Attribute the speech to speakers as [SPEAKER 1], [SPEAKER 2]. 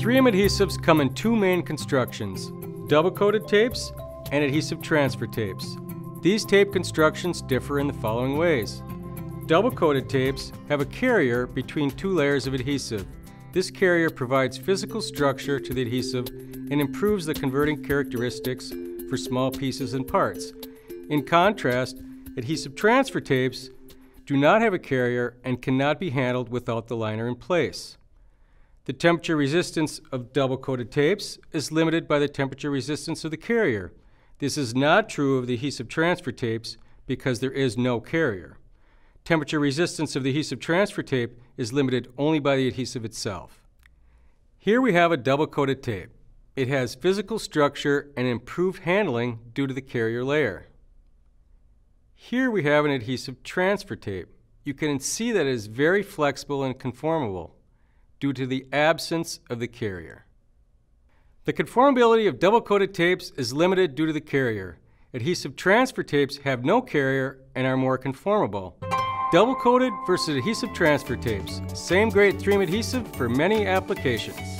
[SPEAKER 1] 3M adhesives come in two main constructions, double-coated tapes and adhesive transfer tapes. These tape constructions differ in the following ways. Double-coated tapes have a carrier between two layers of adhesive. This carrier provides physical structure to the adhesive and improves the converting characteristics for small pieces and parts. In contrast, adhesive transfer tapes do not have a carrier and cannot be handled without the liner in place. The temperature resistance of double-coated tapes is limited by the temperature resistance of the carrier. This is not true of the adhesive transfer tapes because there is no carrier. Temperature resistance of the adhesive transfer tape is limited only by the adhesive itself. Here we have a double-coated tape. It has physical structure and improved handling due to the carrier layer. Here we have an adhesive transfer tape. You can see that it is very flexible and conformable due to the absence of the carrier. The conformability of double-coated tapes is limited due to the carrier. Adhesive transfer tapes have no carrier and are more conformable. Double-coated versus adhesive transfer tapes. Same grade 3M adhesive for many applications.